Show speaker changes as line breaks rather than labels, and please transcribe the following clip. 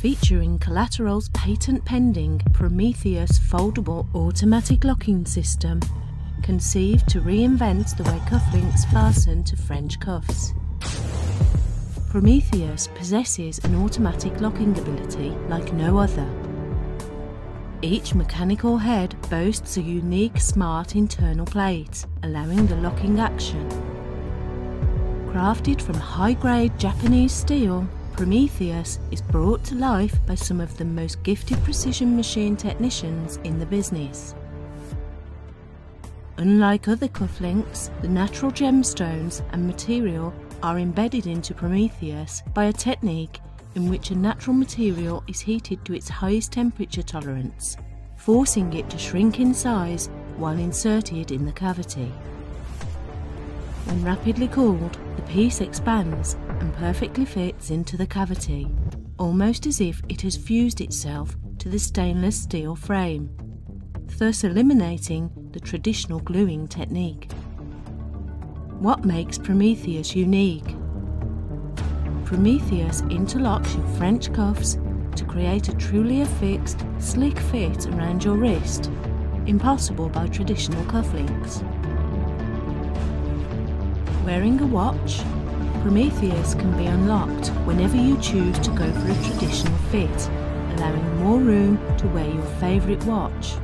featuring Collateral's patent pending Prometheus foldable automatic locking system, conceived to reinvent the way cufflinks fasten to French cuffs. Prometheus possesses an automatic locking ability like no other. Each mechanical head boasts a unique smart internal plate, allowing the locking action. Crafted from high-grade Japanese steel, Prometheus is brought to life by some of the most gifted precision machine technicians in the business. Unlike other cufflinks, the natural gemstones and material are embedded into Prometheus by a technique in which a natural material is heated to its highest temperature tolerance, forcing it to shrink in size while inserted in the cavity. When rapidly cooled, the piece expands and perfectly fits into the cavity, almost as if it has fused itself to the stainless steel frame, thus eliminating the traditional gluing technique. What makes Prometheus unique? Prometheus interlocks your French cuffs to create a truly affixed, slick fit around your wrist, impossible by traditional cufflinks. Wearing a watch, Prometheus can be unlocked whenever you choose to go for a traditional fit, allowing more room to wear your favourite watch.